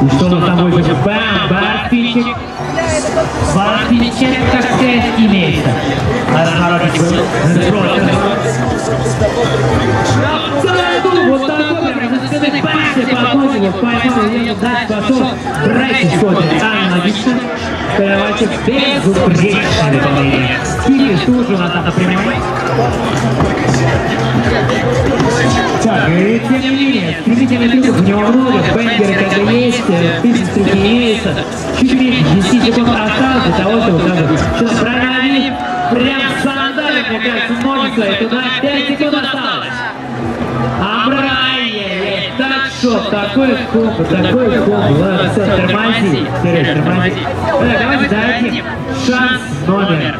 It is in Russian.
И что у нас там будет? Бам! Барпичек. Барпичек, как сказать, имеется. Арнародич был просто. Вот такой прям, за спиной пальцы подходит, поймал, ее дать пошел. Драйк исходит, аналогично. Ковачев безупречное выполнение. Стиль тоже у нас на прямой. Так, и тем не менее, стремительный трюк в него много, бенгеры как есть, тысяч трюки имеется. Чуть меньше 10 секунд осталось для того, чтобы сразу сейчас пронавить, прям сандали, мне кажется, ноги свои туда, 5 секунд осталось. Амрай, так что, такой комбо, такой комбо, ладно, все, тормози, Сереж, тормози. Давайте дайте шанс номер